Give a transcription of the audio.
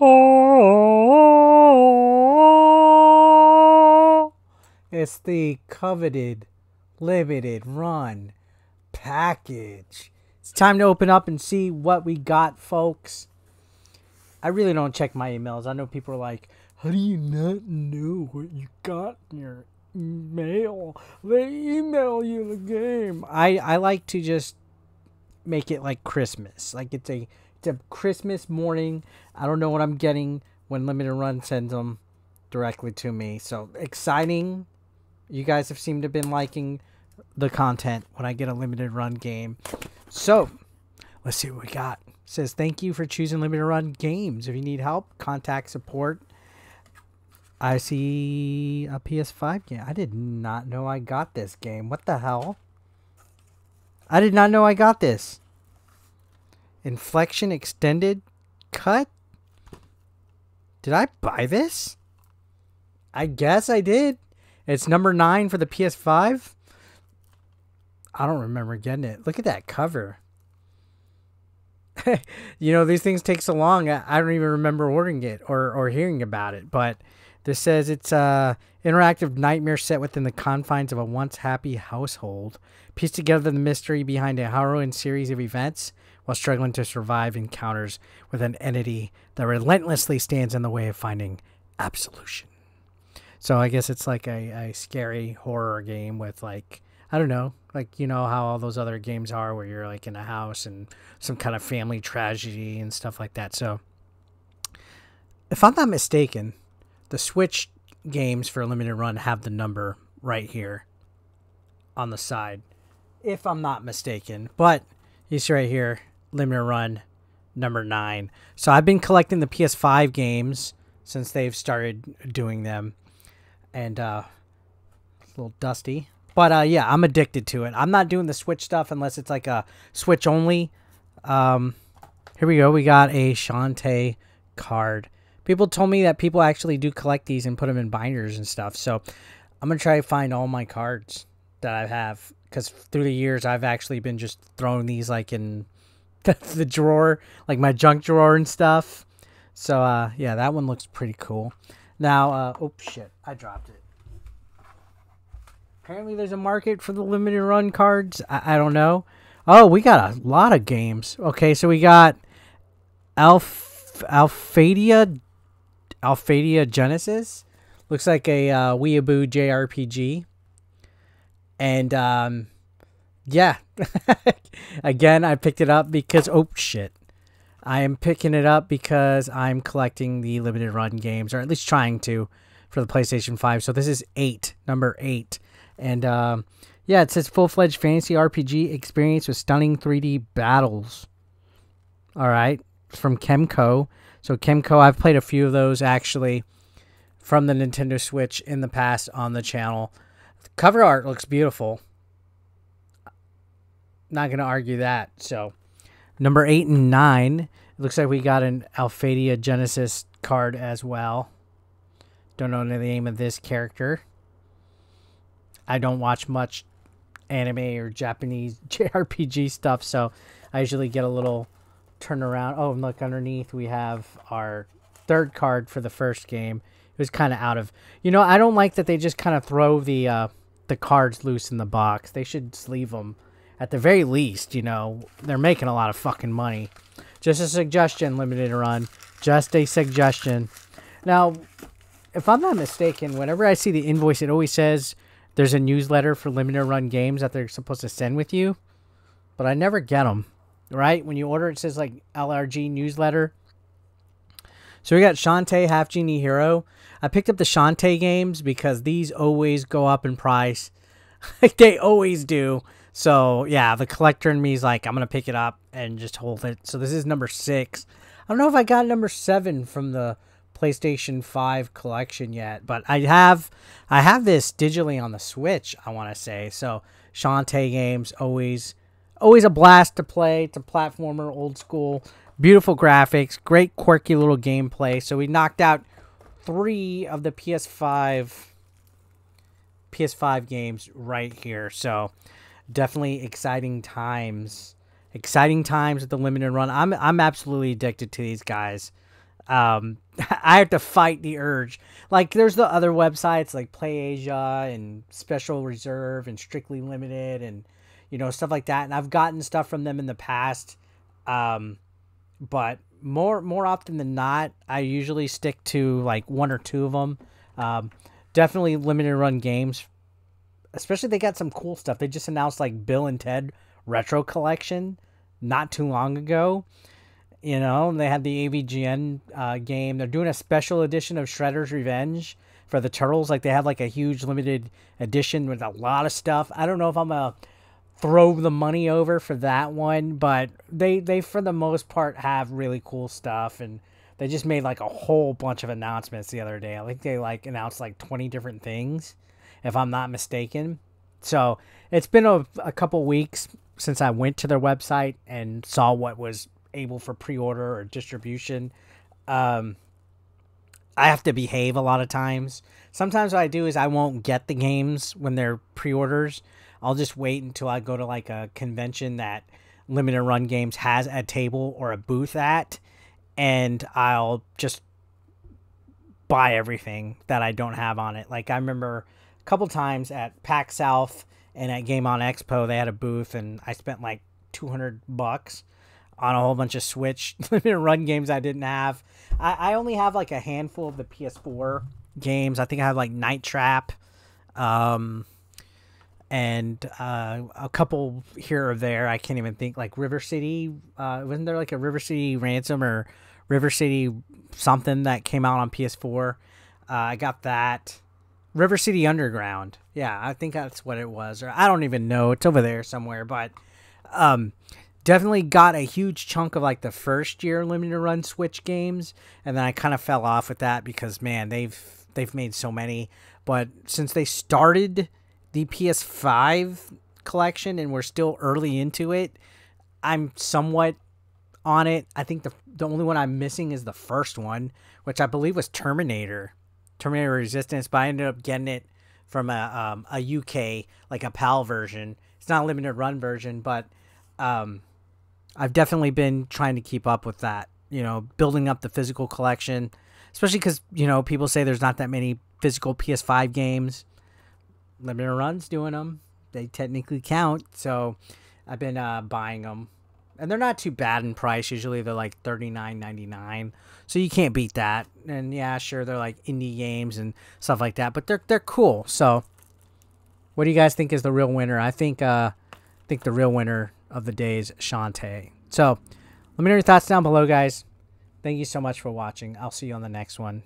Oh, it's the coveted limited run package. It's time to open up and see what we got, folks. I really don't check my emails. I know people are like, how do you not know what you got in your mail? They email you the game. I, I like to just make it like Christmas. Like it's a a Christmas morning. I don't know what I'm getting when Limited Run sends them directly to me. So exciting. You guys have seemed to have been liking the content when I get a limited run game. So let's see what we got. It says thank you for choosing limited run games. If you need help, contact support. I see a PS5 game. I did not know I got this game. What the hell? I did not know I got this. Infliction extended cut? Did I buy this? I guess I did. It's number 9 for the PS5. I don't remember getting it. Look at that cover. you know, these things take so long. I, don't even remember ordering it or, or hearing about it. But this says it's a interactive nightmare set within the confines of a once happy household. Piece together the mystery behind a harrowing series of events while struggling to survive encounters with an entity that relentlessly stands in the way of finding absolution. So I guess it's like a, a scary horror game with like I don't know, like you know how all those other games are where you're like in a house and some kind of family tragedy and stuff like that. So if I'm not mistaken, the Switch games for a limited run have the number right here on the side. If I'm not mistaken. But you see right here, limited run number nine. So I've been collecting the PS5 games since they've started doing them. And uh it's a little dusty. But uh yeah, I'm addicted to it. I'm not doing the Switch stuff unless it's like a Switch only. Um here we go. We got a Shantae card. People told me that people actually do collect these and put them in binders and stuff. So I'm going to try to find all my cards that I have because through the years I've actually been just throwing these like in the drawer, like my junk drawer and stuff. So uh, yeah, that one looks pretty cool. Now, uh, oh shit, I dropped it. Apparently, there's a market for the limited run cards. I, I don't know. Oh, we got a lot of games. Okay, so we got Alf Alphadia Alphadia Genesis. Looks like a uh, Weeaboo JRPG. And um, yeah, again, I picked it up because oh shit, I am picking it up because I'm collecting the limited run games, or at least trying to, for the PlayStation Five. So this is eight, number eight, and um, yeah, it says full fledged fantasy RPG experience with stunning 3D battles. All right, from Kemco. So Kemco, I've played a few of those actually from the Nintendo Switch in the past on the channel. The cover art looks beautiful. Not going to argue that. So number 8 and 9, it looks like we got an Alphadia Genesis card as well. Don't know the name of this character. I don't watch much anime or Japanese JRPG stuff, so I usually get a little turn around. Oh, look underneath we have our third card for the first game. It was kind of out of, you know, I don't like that they just kind of throw the uh, the cards loose in the box. They should sleeve them at the very least. You know, they're making a lot of fucking money. Just a suggestion, limited run. Just a suggestion. Now, if I'm not mistaken, whenever I see the invoice, it always says there's a newsletter for limited run games that they're supposed to send with you, but I never get them right? When you order, it says like LRG newsletter. So we got Shantae Half Genie Hero. I picked up the Shantae games because these always go up in price. they always do. So yeah, the collector in me is like, I'm gonna pick it up and just hold it. So this is number six. I don't know if I got number seven from the PlayStation 5 collection yet, but I have I have this digitally on the Switch, I want to say. So Shantae games always always a blast to play. It's a platformer, old school, beautiful graphics, great quirky little gameplay. So we knocked out three of the PS5 PS5 games right here. So definitely exciting times. Exciting times with the limited run. I'm I'm absolutely addicted to these guys. Um, I have to fight the urge. Like, there's the other websites like PlayAsia and Special Reserve and Strictly Limited and you know stuff like that. And I've gotten stuff from them in the past, um, but more more often than not, I usually stick to like one or two of them. Um, definitely limited run games. Especially they got some cool stuff. They just announced like Bill and Ted Retro Collection not too long ago. You know, they had the AVGN uh, game. They're doing a special edition of Shredder's Revenge for the Turtles. Like they have like a huge limited edition with a lot of stuff. I don't know if I'm gonna throw the money over for that one, but they they for the most part have really cool stuff and they just made like a whole bunch of announcements the other day. I think they like announced like 20 different things if I'm not mistaken. So, it's been a, a couple weeks since I went to their website and saw what was able for pre-order or distribution. Um, I have to behave a lot of times. Sometimes what I do is I won't get the games when they're pre-orders. I'll just wait until I go to like a convention that limited run games has a table or a booth at and I'll just buy everything that I don't have on it. Like I remember couple times at PAX South and at Game On Expo they had a booth and I spent like 200 bucks on a whole bunch of Switch run games I didn't have. I, I only have like a handful of the PS4 games. I think I have like Night Trap, um, and uh, a couple here or there. I can't even think like River City. Uh, wasn't there like a River City Ransom or River City something that came out on PS4? Uh, I got that. River City Underground. Yeah, I think that's what it was, or I don't even know. It's over there somewhere, but um, definitely got a huge chunk of like the first year limited run Switch games, and then I kind of fell off with that because man, they've they've made so many. But since they started the PS5 collection and we're still early into it, I'm somewhat on it. I think the the only one I'm missing is the first one, which I believe was Terminator. Terminator Resistance, but I ended up getting it from a um, a UK like a PAL version. It's not a limited run version, but um, I've definitely been trying to keep up with that. You know, building up the physical collection, especially because you know people say there's not that many physical PS5 games. Limited runs doing them. They technically count, so I've been uh, buying them and they're not too bad in price. Usually they're like thirty nine ninety nine, so you can't beat that. And yeah, sure they're like indie games and stuff like that, but they're they're cool. So, what do you guys think is the real winner? I think uh, I think the real winner of the day is Shantae. So, let me know your thoughts down below, guys. Thank you so much for watching. I'll see you on the next one.